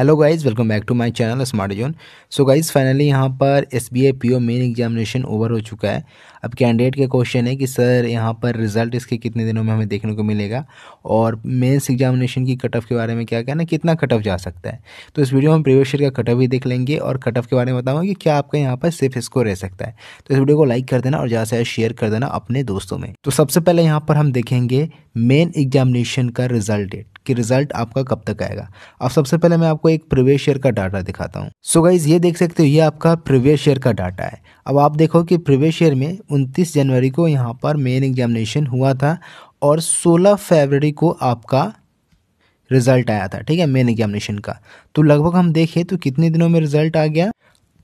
Hello guys welcome back to my channel smart zone so guys finally यहाँ पर S B I P O main examination over हो चुका है। अब candidate का क्वेश्चन है कि सर यहाँ पर रिज़ल्ट इसके कितने दिनों में हमें देखने को मिलेगा? और मेंस एग्जामिनेशन की कट ऑफ़ के बारे में क्या कहना कितना कट ऑफ़ जा सकता है? तो इस वीडियो में प्रीवियस ईयर का कट ऑफ़ भी देख लेंगे और कट ऑफ़ के बारे में बताऊँगा कि क्या आपका यहाँ पर सेफ़ स्कोर रह सकता है। तो इस वीडियो को लाइक कर देना और ज़्यादा से ज़्यादा शेयर कर देना अपने दोस्तों में। तो सबसे पहले यहाँ पर हम देखेंगे मेन एग्जामिनेशन का रिज़ल्ट डेट कि रिज़ल्ट आपका कब तक आएगा। अब सबसे पहले मैं आपको एक प्रीवियस ईयर का डाटा दिखाता हूँ। सो गाइज़ ये देख सकते हो, ये आपका प्रीवियस ईयर का डाटा है। अब आप देखो कि प्रीवियस ईयर में 29 जनवरी को यहाँ पर मेन एग्जामिनेशन हुआ था और 16 फरवरी को आपका रिज़ल्ट आया था, ठीक है मेन एग्जामिनेशन का। तो लगभग हम देखें तो कितने दिनों में रिज़ल्ट आ गया?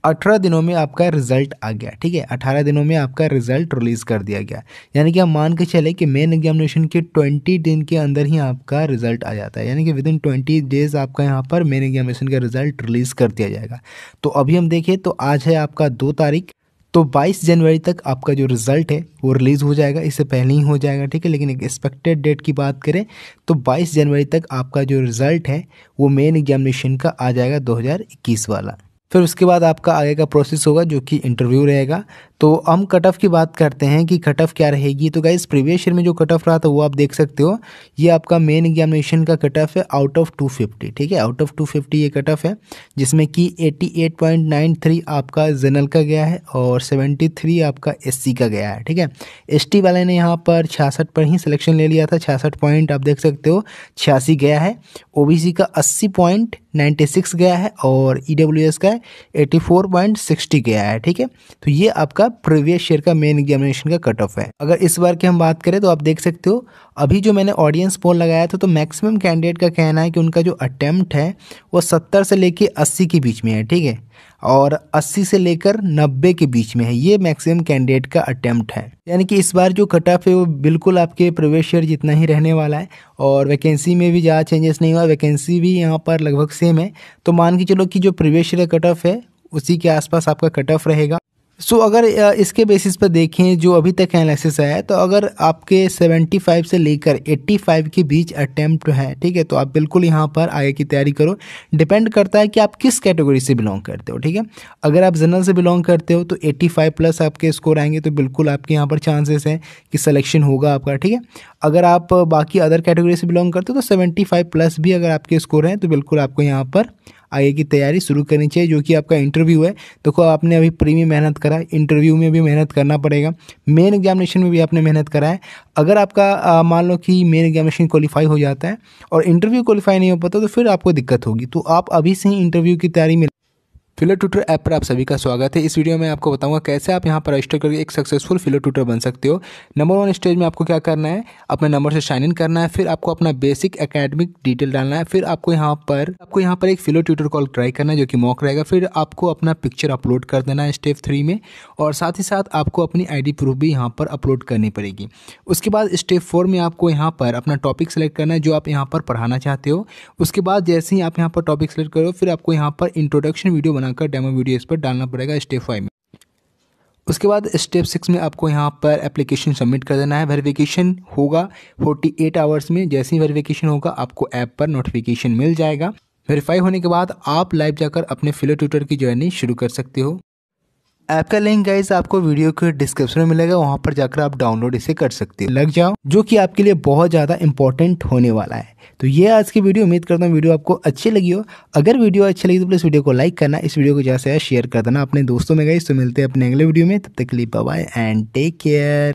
अठारह दिनों में आपका रिज़ल्ट आ गया, ठीक है? अठारह दिनों में आपका रिज़ल्ट रिलीज़ कर दिया गया। यानी कि आप मान के चले कि मेन एग्जामिनेशन के ट्वेंटी दिन के अंदर ही आपका रिज़ल्ट आ जाता है। यानी कि विद इन ट्वेंटी डेज़ आपका यहाँ पर मेन एग्जामिनेशन का रिज़ल्ट रिलीज़ कर दिया जाएगा। तो अभी हम देखें तो आज है आपका दो तारीख तो 22 जनवरी तक आपका जो रिज़ल्ट है, वो रिलीज़ हो जाएगा। इससे पहले ही हो जाएगा, ठीक है? लेकिन एक एक्सपेक्टेड डेट की बात करें तो 22 जनवरी तक आपका जो रिज़ल्ट है, वो मेन एग्जामिनेशन का आ जाएगा 2021 वाला। फिर उसके बाद आपका आगे का प्रोसेस होगा जो कि इंटरव्यू रहेगा। तो हम कट ऑफ़ की बात करते हैं कि कट ऑफ़ क्या रहेगी। तो गाइस प्रीवियस ईयर में जो कट ऑफ़ रहा था, वो आप देख सकते हो। ये आपका मेन एग्जामिनेशन का कट ऑफ़ है आउट ऑफ़ 250 ठीक है? आउट ऑफ़ 250 ये कट ऑफ़ है, जिसमें कि 88.93 आपका जनरल का गया है और 73 आपका एससी का गया है, ठीक है? एसटी वाले ने यहाँ पर छियासठ पर ही सिलेक्शन ले लिया था। छियासठ पॉइंट आप देख सकते हो, छियासी गया है। ओबीसी का अस्सी पॉइंट नाइन्टी सिक्स गया है और ई e का एटी फोर पॉइंट सिक्सटी गया है, ठीक है? तो ये आपका प्रीवियस ईयर का मेन एग्जामिनेशन का कट ऑफ़ है। अगर इस बार की हम बात करें तो आप देख सकते हो, अभी जो मैंने ऑडियंस पोल लगाया था तो मैक्सिमम कैंडिडेट का कहना है कि उनका जो अटेम्प्ट है, वो सत्तर से लेके अस्सी के बीच में है, ठीक है? और 80 से लेकर 90 के बीच में है, ये मैक्सिमम कैंडिडेट का अटेम्प्ट है। यानी कि इस बार जो कट ऑफ़ है, वो बिल्कुल आपके प्रवेश ईयर जितना ही रहने वाला है, और वैकेंसी में भी ज़्यादा चेंजेस नहीं हुआ वैकेंसी भी यहाँ पर लगभग सेम है। तो मान के चलो कि जो प्रवेश ईयर कट ऑफ़ है, उसी के आसपास आपका कट ऑफ़ रहेगा। सो so, अगर इसके बेसिस पर देखें जो अभी तक एनालिसिस आया है तो अगर आपके 75 से लेकर 85 के बीच अटैम्प्ट है ठीक है तो आप बिल्कुल यहाँ पर आगे की तैयारी करो। डिपेंड करता है कि आप किस कैटेगरी से बिलोंग करते हो ठीक है? अगर आप जनरल से बिलोंग करते हो तो 85 प्लस आपके स्कोर आएँगे तो बिल्कुल आपके यहाँ पर चांसेस हैं कि सलेक्शन होगा आपका ठीक है? अगर आप बाकी अदर कैटेगरी से बिलोंग करते हो तो सेवेंटी प्लस भी अगर आपके स्कोर हैं तो बिल्कुल आपको यहाँ पर आगे की तैयारी शुरू करनी चाहिए, जो कि आपका इंटरव्यू है। देखो तो आपने अभी प्री में मेहनत करा इंटरव्यू में भी मेहनत करना पड़ेगा। मेन एग्जामिनेशन में भी आपने मेहनत करा है। अगर आपका मान लो कि मेन एग्जामिनेशन क्वालिफाई हो जाता है और इंटरव्यू क्वालिफाई नहीं हो पाता तो फिर आपको दिक्कत होगी। तो आप अभी से ही इंटरव्यू की तैयारी में फिलो ट्यूटर ऐप पर आप सभी का स्वागत है। इस वीडियो में आपको बताऊँगा कैसे आप यहाँ पर रजिस्टर करके एक सक्सेसफुल फिलो ट्यूटर बन सकते हो। नंबर वन स्टेज में आपको क्या करना है? अपने नंबर से साइन इन करना है, फिर आपको अपना बेसिक एकेडमिक डिटेल डालना है, फिर आपको यहाँ पर, आपको यहाँ पर एक फिलो ट्यूटर कॉल ट्राई करना है, जो कि मॉक रहेगा। फिर आपको अपना पिक्चर अपलोड कर देना है स्टेप थ्री में, और साथ ही साथ आपको अपनी आईडी प्रूफ भी यहाँ पर अपलोड करनी पड़ेगी। उसके बाद स्टेप फोर में आपको यहाँ पर अपना टॉपिक सेलेक्ट करना है, जो आप यहाँ पर पढ़ाना चाहते हो। उसके बाद जैसे ही आप यहाँ पर टॉपिक सेलेक्ट करो, फिर आपको यहाँ पर इंट्रोडक्शन वीडियो बनाकर डेमो वीडियो इस पर डालना पड़ेगा स्टेप फाइव में। उसके बाद स्टेप सिक्स में आपको यहाँ पर एप्लीकेशन सबमिट कर देना है। वेरिफिकेशन होगा 48 आवर्स में। जैसे ही वेरिफिकेशन होगा, आपको ऐप पर नोटिफिकेशन मिल जाएगा। वेरीफाई होने के बाद आप लाइव जाकर अपने फिलो ट्यूटर की जर्नी शुरू कर सकते हो। ऐप का लिंक गाइज़ आपको वीडियो के डिस्क्रिप्शन में मिलेगा, वहाँ पर जाकर आप डाउनलोड इसे कर सकते हो। लग जाओ, जो कि आपके लिए बहुत ज़्यादा इंपॉर्टेंट होने वाला है। तो ये आज की वीडियो उम्मीद करता हूँ वीडियो आपको अच्छी लगी हो। अगर वीडियो अच्छी लगी तो प्लीज़ वीडियो को लाइक करना, इस वीडियो को ज़्यादा से ज़्यादा शेयर कर देना अपने दोस्तों में गाइज़ तो मिलते हैं अपने अगले वीडियो में, तब तक के लिए बाय एंड टेक केयर